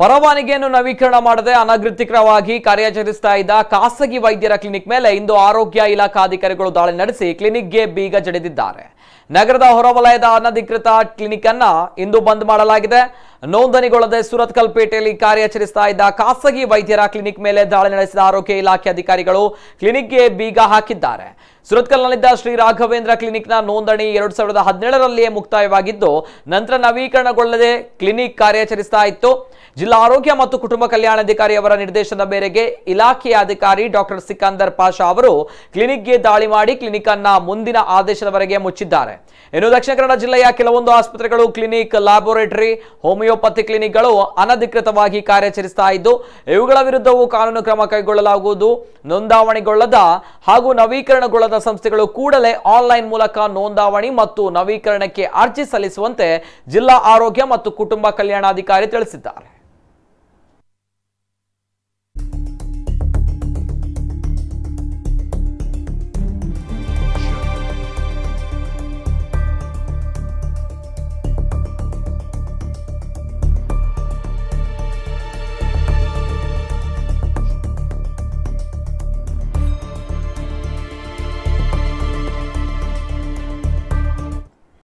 ಪರವಾನಗಿಯನ್ನು ನವೀಕರಣ ಮಾಡದೆ ಅನಗೃತಿಕರವಾಗಿ ಕಾರ್ಯಾಚರಿಸ್ತಾ ಇದ್ದ ಖಾಸಗಿ ವೈದ್ಯರ ಕ್ಲಿನಿಕ್ ಮೇಲೆ ಇಂದು ಆರೋಗ್ಯ ಇಲಾಖಾ ಅಧಿಕಾರಿಗಳು ದಾಳಿ ನಡೆಸಿ ಕ್ಲಿನಿಕ್ಗೆ ಬೀಗ ಜಡಿದಿದ್ದಾರೆ. ನಗರದ ಹೊರವಲಯದ ಅನಧಿಕೃತ ಕ್ಲಿನಿಕ್ ಅನ್ನ ಇಂದು ಬಂದ್ ಮಾಡಲಾಗಿದೆ. ನೋಂದಣಿಗೊಳ್ಳದೆ ಸುರತ್ಕಲ್ ಪೇಟೆಯಲ್ಲಿ ಕಾರ್ಯಾಚರಿಸ್ತಾ ಇದ್ದ ಖಾಸಗಿ ವೈದ್ಯರ ಕ್ಲಿನಿಕ್ ಮೇಲೆ ದಾಳಿ ನಡೆಸಿದ ಆರೋಗ್ಯ ಇಲಾಖೆ ಅಧಿಕಾರಿಗಳು ಕ್ಲಿನಿಕ್ಗೆ ಬೀಗ ಹಾಕಿದ್ದಾರೆ. ಸುರತ್ಕಲ್ನಲ್ಲಿದ್ದ ಶ್ರೀ ರಾಘವೇಂದ್ರ ಕ್ಲಿನಿಕ್ನ ನೋಂದಣಿ ಎರಡು ಸಾವಿರದ ಹದಿನೇಳರಲ್ಲಿಯೇ ಮುಕ್ತಾಯವಾಗಿದ್ದು, ನಂತರ ನವೀಕರಣಗೊಳ್ಳದೆ ಕ್ಲಿನಿಕ್ ಕಾರ್ಯಾಚರಿಸ್ತಾ ಇತ್ತು. ಜಿಲ್ಲಾ ಆರೋಗ್ಯ ಮತ್ತು ಕುಟುಂಬ ಕಲ್ಯಾಣಾಧಿಕಾರಿ ಅವರ ನಿರ್ದೇಶನದ ಮೇರೆಗೆ ಇಲಾಖೆಯ ಅಧಿಕಾರಿ ಡಾಕ್ಟರ್ ಸಿಕಂದರ್ ಪಾಷಾ ಅವರು ಕ್ಲಿನಿಕ್ಗೆ ದಾಳಿ ಮಾಡಿ ಕ್ಲಿನಿಕ್ ಅನ್ನ ಮುಂದಿನ ಆದೇಶದವರೆಗೆ ಮುಚ್ಚಿದ್ದಾರೆ. ಇನ್ನು ದಕ್ಷಿಣ ಕನ್ನಡ ಜಿಲ್ಲೆಯ ಕೆಲವೊಂದು ಆಸ್ಪತ್ರೆಗಳು ಕ್ಲಿನಿಕ್ ಲ್ಯಾಬೋರೇಟರಿ ಹೋಮಿಯೋಪತಿ ಕ್ಲಿನಿಕ್ಗಳು ಅನಧಿಕೃತವಾಗಿ ಕಾರ್ಯಾಚರಿಸ್ತಾ ಇದ್ದು, ಇವುಗಳ ವಿರುದ್ಧವೂ ಕಾನೂನು ಕ್ರಮ ಕೈಗೊಳ್ಳಲಾಗುವುದು. ನೋಂದಾವಣಿಗೊಳ್ಳದ ಹಾಗೂ ನವೀಕರಣಗೊಳ್ಳದ ಸಂಸ್ಥೆಗಳು ಕೂಡಲೇ ಆನ್ಲೈನ್ ಮೂಲಕ ನೋಂದಾವಣಿ ಮತ್ತು ನವೀಕರಣಕ್ಕೆ ಅರ್ಜಿ ಸಲ್ಲಿಸುವಂತೆ ಜಿಲ್ಲಾ ಆರೋಗ್ಯ ಮತ್ತು ಕುಟುಂಬ ಕಲ್ಯಾಣಾಧಿಕಾರಿ ತಿಳಿಸಿದ್ದಾರೆ.